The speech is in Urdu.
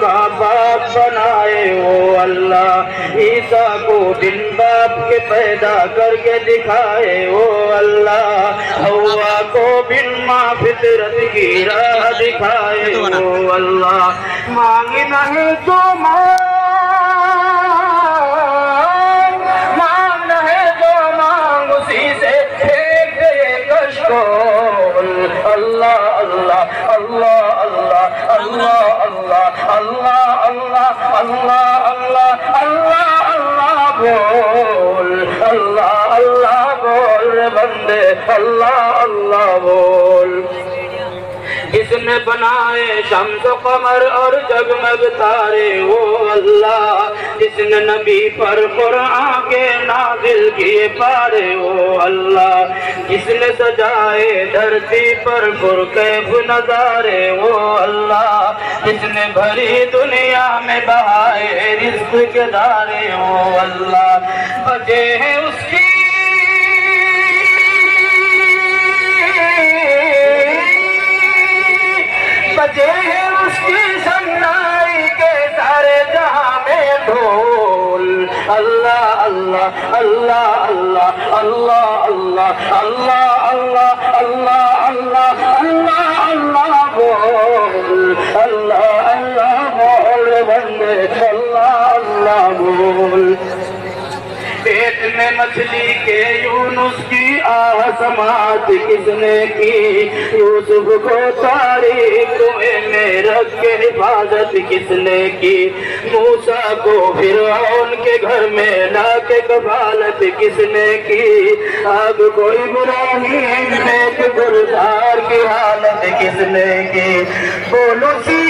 کا باپ بنائے او اللہ۔ عیسیٰ کو بن باپ کے پیدا کر کے دکھائے او اللہ۔ ہوا کو بن ماں فطرت کی راہ دکھائے او اللہ۔ مانگنا ہے تو مانگ مانگنا ہے تو مانگ، اسی سے اللہ اللہ اللہ۔ بنائے شمس و قمر اور جگمگ تارے وہ اللہ جس نے نبی پر قرآن کے نازل کیے پارے وہ اللہ، جس نے سجائے دھرتی پر پرکیف نظارے وہ اللہ۔ جس نے بھری دنیا میں بہائے رزق کے دارے وہ اللہ۔ بجے ہیں اس کی۔ بجے ہیں اللہ اللہ اللہ اللہ اللہ اللہ اللہ اللہ اللہ اللہ اللہ بول اللہ اللہ بول بندے اللہ اللہ بول پیٹ میں مچھلی کے یونس کی آہ سماعت کس نے کی یوسف کو تاریخ حفاظت کس نے کی؟ موسیٰ کو فرعون کے گھر میں لا کے کفالت کس نے کی؟ اب کوئی ابراہیم نیک گلزار کی حالت کس نے کی؟ بولو سی